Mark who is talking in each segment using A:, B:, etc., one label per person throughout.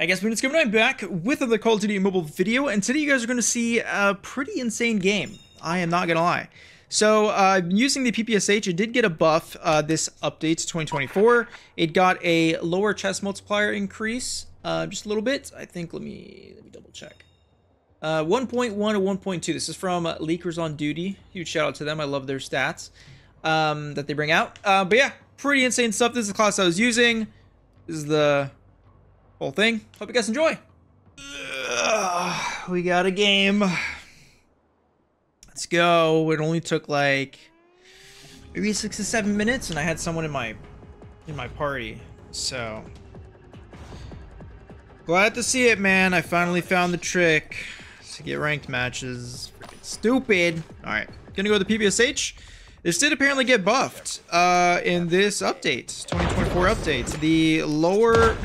A: I guess we're just coming right back with another Call of Duty mobile video, and today you guys are going to see a pretty insane game. I am not going to lie. So, uh, using the PPSH, it did get a buff uh, this update to 2024. It got a lower chest multiplier increase, uh, just a little bit. I think, let me, let me double check. Uh, 1.1 to 1.2. This is from Leakers on Duty. Huge shout out to them. I love their stats um, that they bring out. Uh, but yeah, pretty insane stuff. This is the class I was using. This is the whole thing. Hope you guys enjoy. we got a game. Let's go. It only took like maybe six to seven minutes, and I had someone in my in my party. So glad to see it, man. I finally found the trick to get ranked matches. Freaking stupid. All right, gonna go to the PPSH. This did apparently get buffed uh, in this update, 2024 update. The lower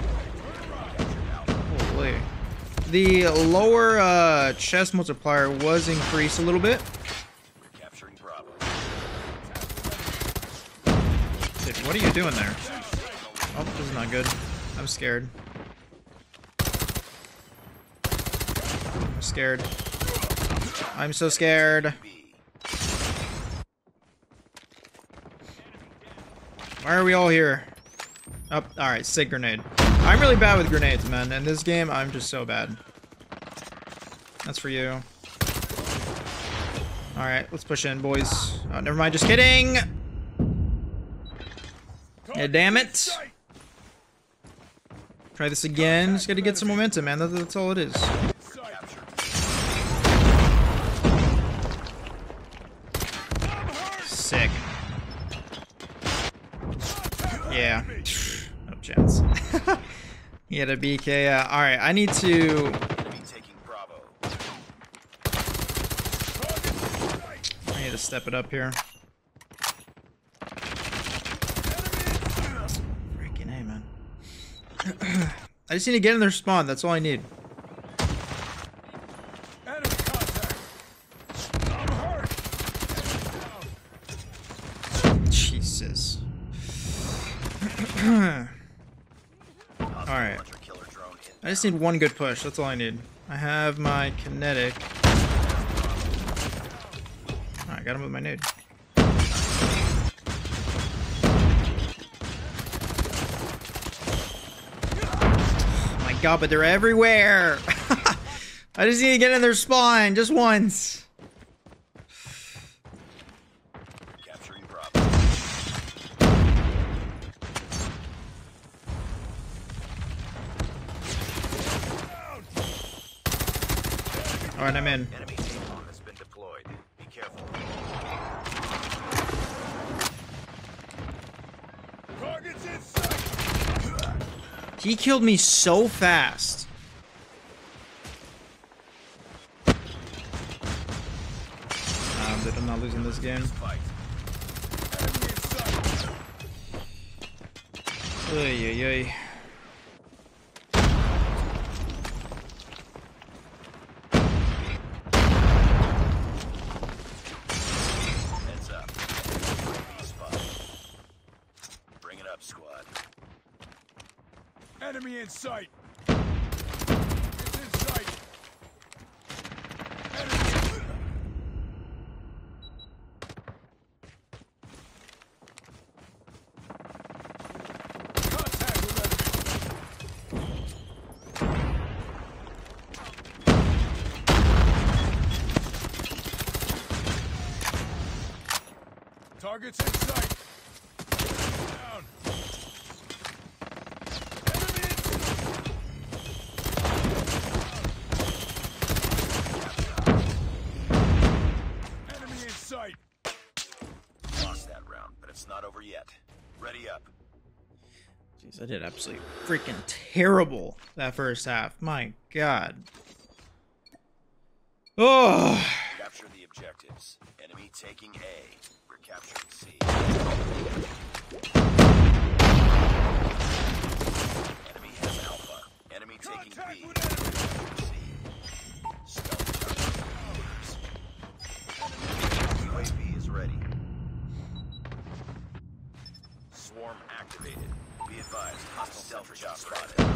A: the lower uh, chest multiplier was increased a little bit. Dude, what are you doing there? Oh, this is not good. I'm scared. I'm scared. I'm so scared. Why are we all here? Oh, alright, sig grenade. I'm really bad with grenades, man. In this game, I'm just so bad. That's for you. Alright, let's push in, boys. Oh, never mind, just kidding! Yeah, damn it! Try this again. Just gotta get some momentum, man. That's, all it is. Sick. Yeah. No chance. he had a BK. Uh, Alright, I need to... I need to step it up here. Freaking A, man. I just need to get in their spawn. That's all I need. Jesus. Alright. I just need one good push. That's all I need. I have my kinetic. I gotta move my nade. Oh my god, but they're everywhere! I just need to get in their spawn, just once. Alright, I'm in. Enemy He killed me so fast. Um, I'm not losing this game. Oy, oy, oy.
B: Enemy in sight. It's in sight. Enemy. Contact with enemy. Targets in sight.
C: Not over yet. Ready up.
A: Jeez, I did absolutely freaking terrible that first half. My god. Oh.
C: Capture the objectives. Enemy taking A. We're capturing C. Helicopter shot spotted.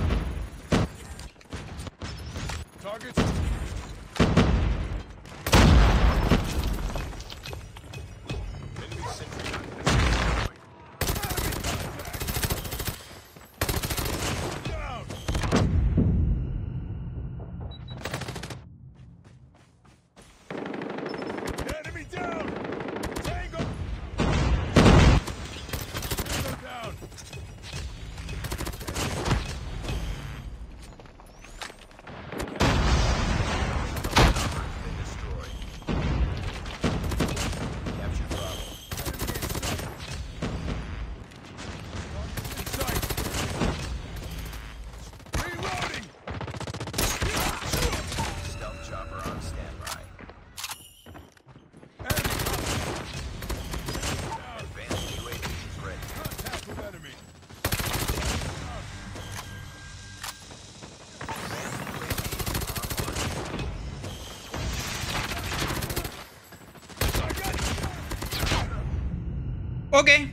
A: Okay.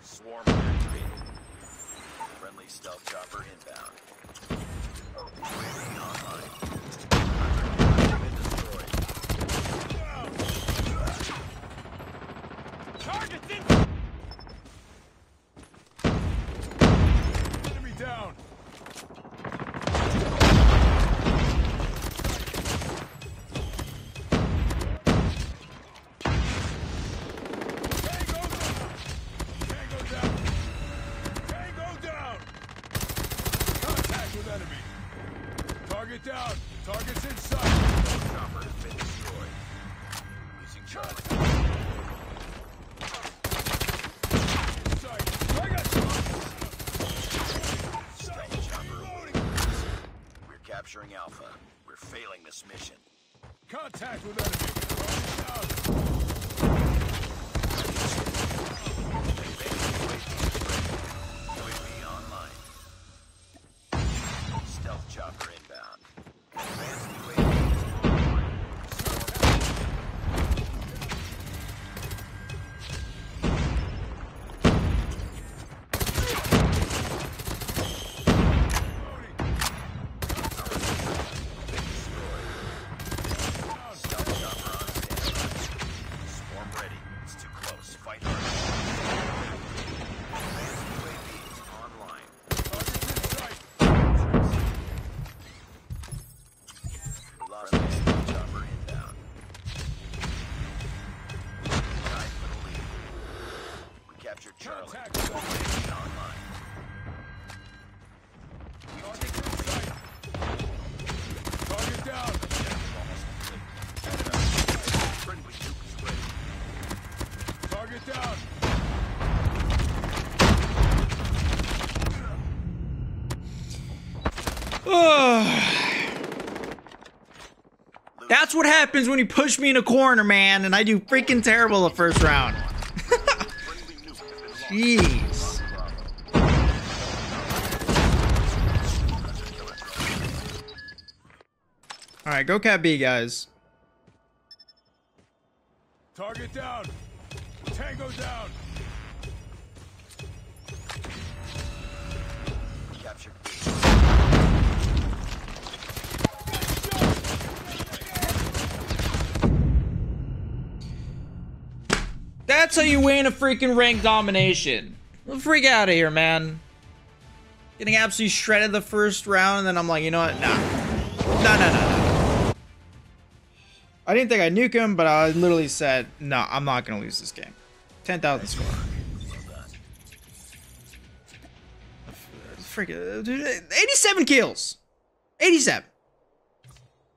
C: Swarm. Friendly stealth chopper inbound. UAV online. Been destroyed.
B: Targets in.
C: Capturing Alpha. We're failing this mission.
B: Contact with enemy. Target down.
C: UAV online. Stealth chopper inbound.
A: That's what happens when you push me in a corner, man, and I do freaking terrible the first round. Jeez. All right, go Cat B, guys.
B: Target down. Tango down.
A: How you win a freaking rank domination. Freak out of here, man. Getting absolutely shredded the first round, and then I'm like, you know what? Nah. Nah, nah, nah, nah. I didn't think I'd nuke him, but I literally said, no, I'm not going to lose this game. 10,000 score. Freaking, dude, 87 kills. 87.